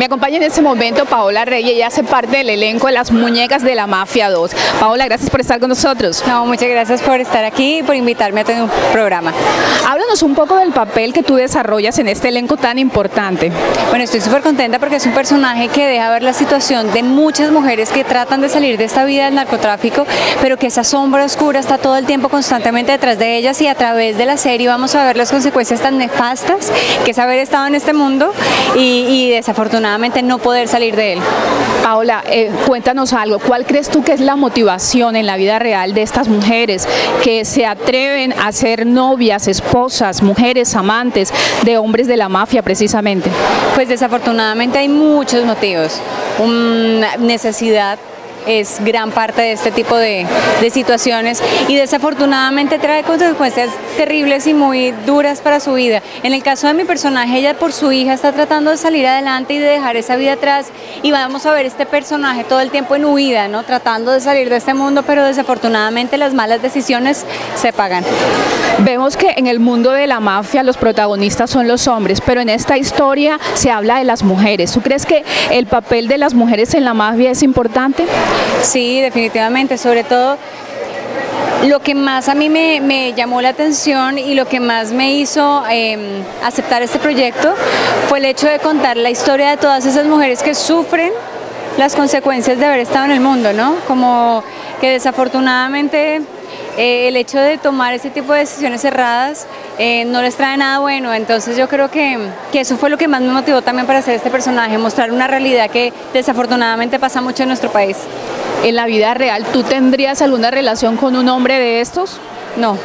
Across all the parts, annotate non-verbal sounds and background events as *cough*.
Me acompaña en este momento Paola Reyes, ella hace parte del elenco de las muñecas de la Mafia 2. Paola, gracias por estar con nosotros. No, muchas gracias por estar aquí y por invitarme a tener un programa. Háblanos un poco del papel que tú desarrollas en este elenco tan importante. Bueno, estoy súper contenta porque es un personaje que deja ver la situación de muchas mujeres que tratan de salir de esta vida del narcotráfico, pero que esa sombra oscura está todo el tiempo constantemente detrás de ellas y a través de la serie vamos a ver las consecuencias tan nefastas que es haber estado en este mundo y, y desafortunadamente no poder salir de él. Paola, eh, cuéntanos algo. ¿Cuál crees tú que es la motivación en la vida real de estas mujeres que se atreven a ser novias, esposas, mujeres, amantes de hombres de la mafia precisamente? Pues desafortunadamente hay muchos motivos. Una necesidad es gran parte de este tipo de, de, situaciones y desafortunadamente trae consecuencias terribles y muy duras para su vida. En el caso de mi personaje, ella por su hija está tratando de salir adelante y de dejar esa vida atrás y vamos a ver este personaje todo el tiempo en huida, ¿no? tratando de salir de este mundo, pero desafortunadamente las malas decisiones se pagan. Vemos que en el mundo de la mafia los protagonistas son los hombres, pero en esta historia se habla de las mujeres. ¿Tú crees que el papel de las mujeres en la mafia es importante? Sí, definitivamente, sobre todo lo que más a mí me, llamó la atención y lo que más me hizo eh, aceptar este proyecto fue el hecho de contar la historia de todas esas mujeres que sufren las consecuencias de haber estado en el mundo, ¿no? Como que desafortunadamente eh, el hecho de tomar ese tipo de decisiones cerradas eh, no les trae nada bueno, entonces yo creo que, que, eso fue lo que más me motivó también para hacer este personaje, mostrar una realidad que desafortunadamente pasa mucho en nuestro país. En la vida real, ¿tú tendrías alguna relación con un hombre de estos? No,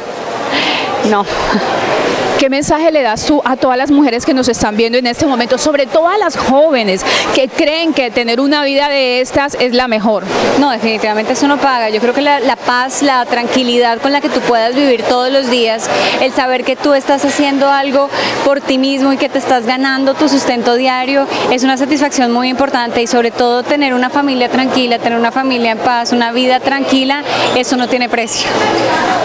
no. *laughs* ¿Qué mensaje le das tú a todas las mujeres que nos están viendo en este momento, sobre todo a las jóvenes que creen que tener una vida de estas es la mejor? No, definitivamente eso no paga. Yo creo que la, la paz, la tranquilidad con la que tú puedas vivir todos los días, el saber que tú estás haciendo algo por ti mismo y que te estás ganando tu sustento diario, es una satisfacción muy importante y sobre todo tener una familia tranquila, tener una familia en paz, una vida tranquila, eso no tiene precio.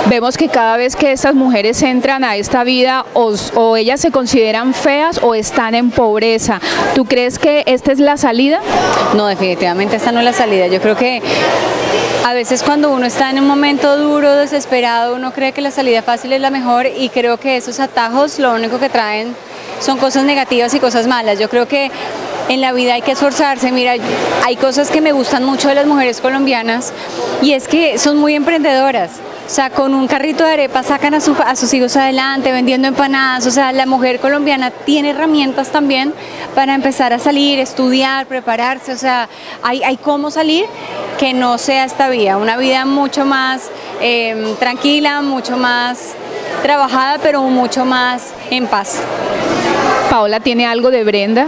Vemos que cada vez que estas mujeres entran a esta vida o, o, ellas se consideran feas o están en pobreza. ¿Tú crees que esta es la salida? No, definitivamente esta no es la salida. Yo creo que a veces cuando uno está en un momento duro, desesperado, uno cree que la salida fácil es la mejor y creo que esos atajos lo único que traen son cosas negativas y cosas malas. Yo creo que en la vida hay que esforzarse. Mira, hay cosas que me gustan mucho de las mujeres colombianas y es que son muy emprendedoras. O sea, con un carrito de arepa sacan a, su, a, sus hijos adelante vendiendo empanadas. O sea, la mujer colombiana tiene herramientas también para empezar a salir, estudiar, prepararse. O sea, hay, hay cómo salir que no sea esta vida. Una vida mucho más eh, tranquila, mucho más trabajada, pero mucho más en paz. Paola tiene algo de Brenda.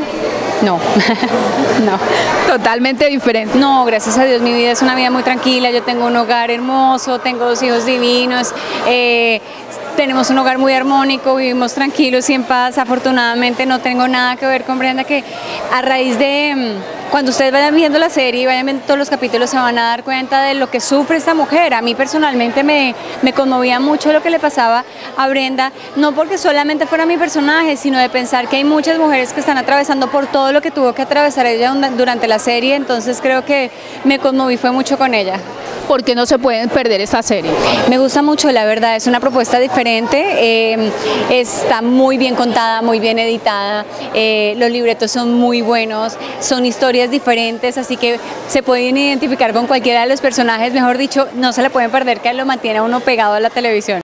No, *laughs* no. Totalmente diferente. No, gracias a Dios mi vida es una vida muy tranquila, yo tengo un hogar hermoso, tengo dos hijos divinos, eh, tenemos un hogar muy armónico, vivimos tranquilos y en paz, afortunadamente no tengo nada que ver con Brenda que a raíz de cuando ustedes vayan viendo la serie y vayan viendo todos los capítulos se van a dar cuenta de lo que sufre esta mujer. A mí personalmente me, me conmovía mucho lo que le pasaba a Brenda, no porque solamente fuera mi personaje, sino de pensar que hay muchas mujeres que están atravesando por todo lo que tuvo que atravesar ella durante la serie, entonces creo que me conmoví fue mucho con ella. ¿Por qué no se pueden perder esta serie? Me gusta mucho, la verdad, es una propuesta diferente, eh, está muy bien contada, muy bien editada, eh, los libretos son muy buenos, son historias diferentes, así que se pueden identificar con cualquiera de los personajes, mejor dicho, no se la pueden perder, que lo mantiene a uno pegado a la televisión.